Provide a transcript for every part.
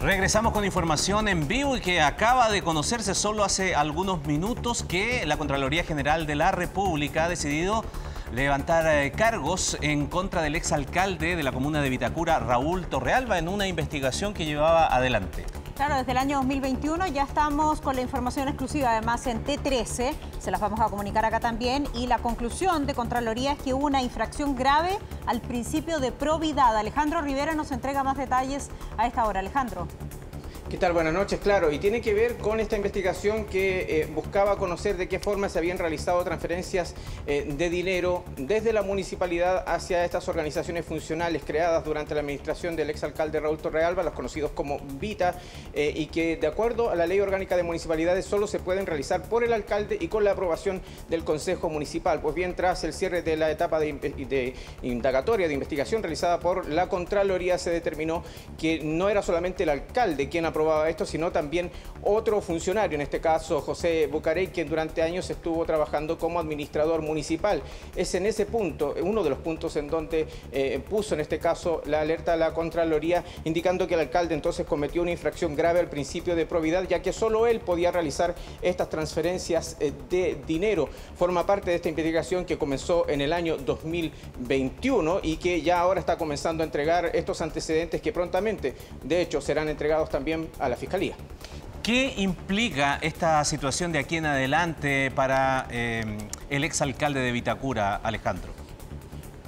Regresamos con información en vivo y que acaba de conocerse solo hace algunos minutos que la Contraloría General de la República ha decidido levantar eh, cargos en contra del exalcalde de la comuna de Vitacura, Raúl Torrealba, en una investigación que llevaba adelante. Claro, desde el año 2021 ya estamos con la información exclusiva, además en T13, se las vamos a comunicar acá también, y la conclusión de Contraloría es que hubo una infracción grave al principio de probidad. Alejandro Rivera nos entrega más detalles a esta hora. Alejandro. ¿Qué tal? Buenas noches, claro. Y tiene que ver con esta investigación que eh, buscaba conocer de qué forma se habían realizado transferencias eh, de dinero desde la municipalidad hacia estas organizaciones funcionales creadas durante la administración del exalcalde Raúl Torrealba, los conocidos como VITA, eh, y que de acuerdo a la ley orgánica de municipalidades solo se pueden realizar por el alcalde y con la aprobación del Consejo Municipal. Pues bien, tras el cierre de la etapa de, de indagatoria, de investigación realizada por la Contraloría, se determinó que no era solamente el alcalde quien aprobó aprobaba esto, sino también otro funcionario, en este caso José Bucarey, quien durante años estuvo trabajando como administrador municipal. Es en ese punto, uno de los puntos en donde eh, puso en este caso la alerta a la Contraloría, indicando que el alcalde entonces cometió una infracción grave al principio de probidad, ya que solo él podía realizar estas transferencias eh, de dinero. Forma parte de esta investigación que comenzó en el año 2021 y que ya ahora está comenzando a entregar estos antecedentes que prontamente, de hecho, serán entregados también a la Fiscalía. ¿Qué implica esta situación de aquí en adelante para eh, el exalcalde de Vitacura, Alejandro?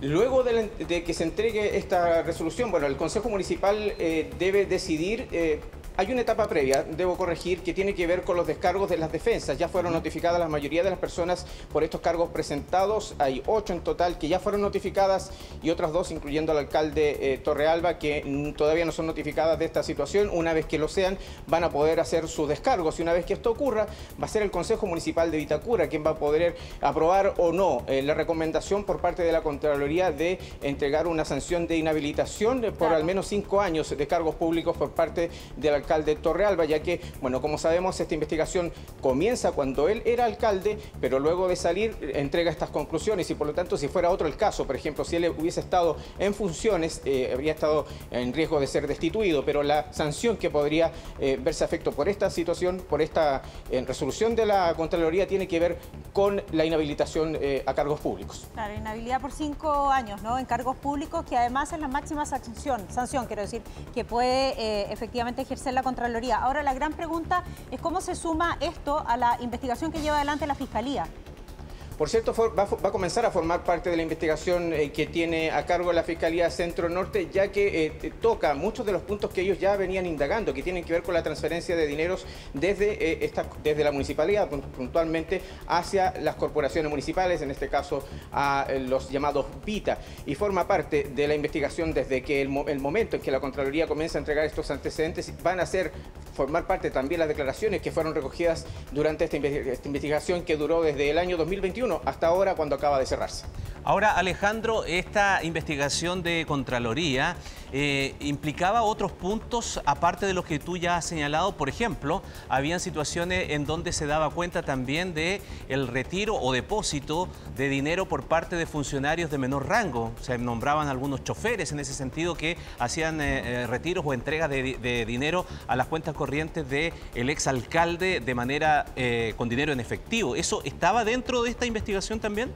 Luego de, que se entregue esta resolución, bueno, el Consejo Municipal eh, debe decidir eh, hay una etapa previa, debo corregir, que tiene que ver con los descargos de las defensas. Ya fueron notificadas la mayoría de las personas por estos cargos presentados. Hay ocho en total que ya fueron notificadas y otras dos, incluyendo al alcalde eh, Torrealba, que todavía no son notificadas de esta situación. Una vez que lo sean, van a poder hacer sus descargos. Y una vez que esto ocurra, va a ser el Consejo Municipal de Vitacura quien va a poder aprobar o no eh, la recomendación por parte de la Contraloría de entregar una sanción de inhabilitación por al menos cinco años de cargos públicos por parte del alcalde alcalde Torrealba, ya que, bueno, como sabemos, esta investigación comienza cuando él era alcalde, pero luego de salir entrega estas conclusiones y por lo tanto, si fuera otro el caso, por ejemplo, si él hubiese estado en funciones, eh, habría estado en riesgo de ser destituido, pero la sanción que podría eh, verse afecto por esta situación, por esta eh, resolución de la Contraloría, tiene que ver con la inhabilitación a cargos públicos. Claro, inhabilidad por cinco años, ¿no? En cargos públicos, que además es la máxima sanción, sanción quiero decir, que puede efectivamente ejercer la Contraloría. Ahora, la gran pregunta es cómo se suma esto a la investigación que lleva adelante la Fiscalía. Por cierto, va, a comenzar a formar parte de la investigación eh, que tiene a cargo la Fiscalía Centro Norte, ya que eh, toca muchos de los puntos que ellos ya venían indagando, que tienen que ver con la transferencia de dineros desde, eh, esta, desde la municipalidad, puntualmente hacia las corporaciones municipales, en este caso a los llamados VITA, y forma parte de la investigación desde que el, momento en que la Contraloría comienza a entregar estos antecedentes, van a ser formar parte también las declaraciones que fueron recogidas durante esta investigación que duró desde el año 2021 hasta ahora cuando acaba de cerrarse. Ahora, Alejandro, esta investigación de Contraloría eh, implicaba otros puntos aparte de los que tú ya has señalado. Por ejemplo, habían situaciones en donde se daba cuenta también de el retiro o depósito de dinero por parte de funcionarios de menor rango. Se nombraban algunos choferes en ese sentido que hacían eh, eh, retiros o entregas de, dinero a las cuentas corrientes del el exalcalde de manera con dinero en efectivo. ¿Eso estaba dentro de esta investigación también?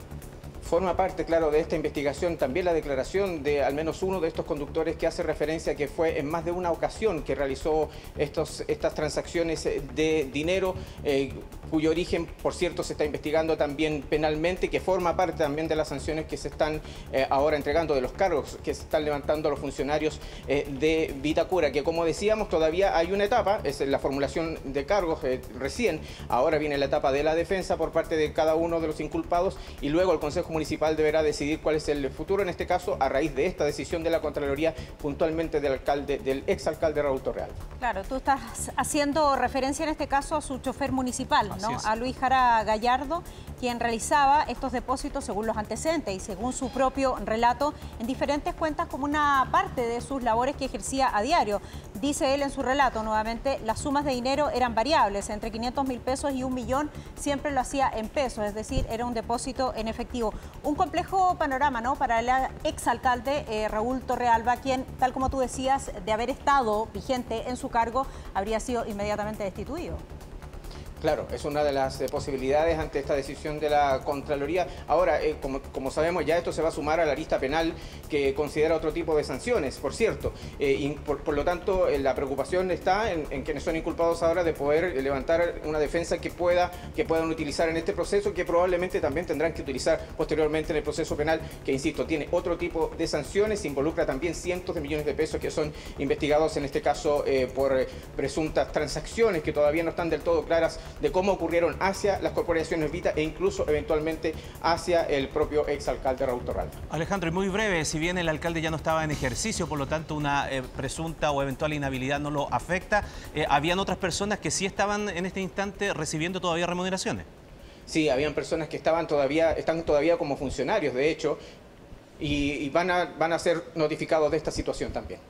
Forma parte, claro, de esta investigación también la declaración de al menos uno de estos conductores que hace referencia a que fue en más de una ocasión que realizó estos, estas transacciones de dinero, eh, cuyo origen, por cierto, se está investigando también penalmente, que forma parte también de las sanciones que se están eh, ahora entregando, de los cargos que se están levantando los funcionarios eh, de Vitacura, que como decíamos, todavía hay una etapa, es la formulación de cargos recién, ahora viene la etapa de la defensa por parte de cada uno de los inculpados y luego el Consejo Municipal deberá decidir cuál es el futuro, en este caso, a raíz de esta decisión de la Contraloría, puntualmente del alcalde, del exalcalde Raúl Torreal. Claro, tú estás haciendo referencia en este caso a su chofer municipal, ¿no? A Luis Jara Gallardo, quien realizaba estos depósitos según los antecedentes y según su propio relato en diferentes cuentas como una parte de sus labores que ejercía a diario. Dice él en su relato, nuevamente, las sumas de dinero eran variables, entre 500 mil pesos y un millón siempre lo hacía en pesos, es decir, era un depósito en efectivo. Un complejo panorama ¿no? para el exalcalde eh, Raúl Torrealba, quien, tal como tú decías, de haber estado vigente en su cargo, habría sido inmediatamente destituido. Claro, es una de las eh, posibilidades ante esta decisión de la Contraloría. Ahora, eh, como, sabemos, ya esto se va a sumar a la lista penal que considera otro tipo de sanciones, por cierto. Eh, y por, lo tanto, la preocupación está en, quienes son inculpados ahora de poder levantar una defensa que, pueda, que puedan utilizar en este proceso, que probablemente también tendrán que utilizar posteriormente en el proceso penal, que, insisto, tiene otro tipo de sanciones, involucra también cientos de millones de pesos que son investigados, en este caso, por presuntas transacciones que todavía no están del todo claras de cómo ocurrieron hacia las corporaciones Vita e incluso eventualmente hacia el propio exalcalde Raúl Torral. Alejandro, y muy breve, si bien el alcalde ya no estaba en ejercicio, por lo tanto una eh, presunta o eventual inhabilidad no lo afecta, eh, ¿habían otras personas que sí estaban en este instante recibiendo todavía remuneraciones? Sí, habían personas que estaban todavía, están todavía como funcionarios, de hecho, y, van, a, van a ser notificados de esta situación también.